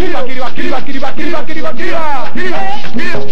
Bakiri, bakiri, bakiri, bakiri, bakiri, bakiri, bakiri, bakiri.